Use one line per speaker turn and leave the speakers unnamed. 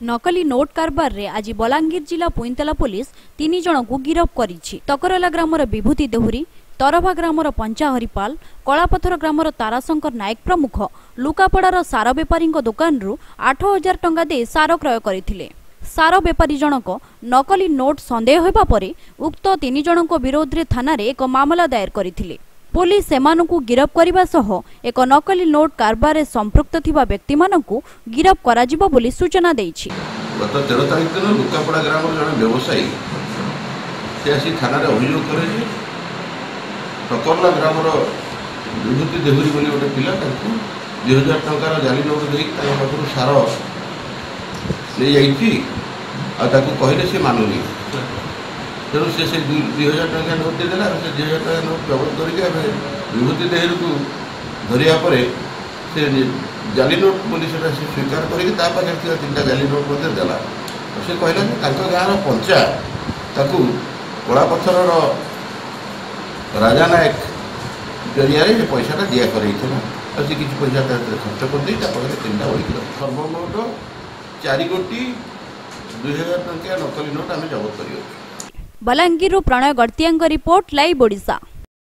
ନକଲି ନୋଟ୍ କାରବାରରେ ଆଜି ବଲାଙ୍ଗୀର ଜିଲ୍ଲା ପୁଇନ୍ତଲା ପୋଲିସ ତିନି ଜଣଙ୍କୁ ଗିରଫ କରିଛି। ତକରଲା ଗ୍ରାମର ବିଭୂତି ଦେହୁରୀ ତରଭା ଗ୍ରାମର ପଞ୍ଚା ହରିପାଲ କଳାପଥର ଗ୍ରାମର ତାରାଶଙ୍କର ନାୟକ ପ୍ରମୁଖ ଲୁକାପଡ଼ାର ସାର ବେପାରୀଙ୍କ ଦୋକାନରୁ ଆଠ ହଜାର ଟଙ୍କା ଦେଇ ସାର କ୍ରୟ କରିଥିଲେ। ସାର ବେପାରୀ ଜଣକ ନକଲି ନୋଟ୍ ସନ୍ଦେହ ହେବା ପରେ ଉକ୍ତ ତିନି ଜଣଙ୍କ ବିରୋଧରେ ଥାନାରେ ଏକ ମାମଲା ଦାୟର କରିଥିଲେ। ପୋଲିସ ସେମାନଙ୍କୁ ଗିରଫ କରିବା ସହ ଏକ ନକଲି ନୋଟ୍ କାରବାରରେ ସମ୍ପୃକ୍ତ ଥିବା ବ୍ୟକ୍ତିମାନଙ୍କୁ ଗିରଫ କରାଯିବ ବୋଲି ସୂଚନା ଦେଇଛି।
ଗତ ତେର ତାରିଖ ଦିନ ଲୁକାପଡ଼ା ଗ୍ରାମର ଜଣେ ବ୍ୟବସାୟୀ ସେ ଆସି ଥାନାରେ ଅଭିଯୋଗ କରେ ଯେ ଟକରଲା ଗ୍ରାମର ବିଭୂତି ଦେହୁରୀ ବୋଲି ଗୋଟେ ପିଲା ତାଙ୍କୁ ଦୁଇ ହଜାର ଟଙ୍କାର ଜାଲି ନୋଟ୍ ଦେଇକି ତାଙ୍କ ପାଖରୁ ସାର ନେଇଯାଇଛି ଆଉ ତାକୁ କହିଲେ ସେ ମାନୁନି। ତେଣୁ ସେ ସେ ଦୁଇ ଦୁଇ ହଜାର ଟଙ୍କା ନୋଟ୍ ଦେଇଦେଲା ଆଉ ସେ ଦୁଇ ହଜାର ଟଙ୍କା ନୋଟ୍ ଜବତ କରିକି ଆମେ ବିଭୂତି ଦେହୁରୀକୁ ଧରିବା ପରେ ସେ ନି- ଜାଲି ନୋଟ୍ ବୋଲି ସେଟା ସେ ସ୍ୱୀକାର କରିକି ତା ପାଖରେ ଥିବା ତିନିଟା ଜାଲି ନୋଟ୍ ମଧ୍ୟ ଦେଲା। ଆଉ ସେ କହିଲା ଯେ ତାଙ୍କ ଗାଁର ପଞ୍ଚା ତାକୁ କଳାପଥରର ରାଜା ନାୟକ ଜରିଆରେ ସେ ପଇସାଟା ଦିଆ କରାଇଥିଲା। ଆଉ ସେ କିଛି ପଇସା ତା ଦେହରେ ଖର୍ଚ୍ଚ କରିଦେଇ ତା ପାଖରେ ତିନିଟା ବଳିଥିଲା ସର୍ବମୋଟ ଚାରି କୋଟି ଦୁଇ ହଜାର ଟଙ୍କିଆ ନକଲି ନୋଟ୍ ଆମେ ଜବତ କରିଅଛୁ।
ବଲାଙ୍ଗୀରରୁ ପ୍ରଣୟ ଗର୍ତ୍ତିଆଙ୍କ ରିପୋର୍ଟ ଲାଇଭ୍ ଓଡ଼ିଶା।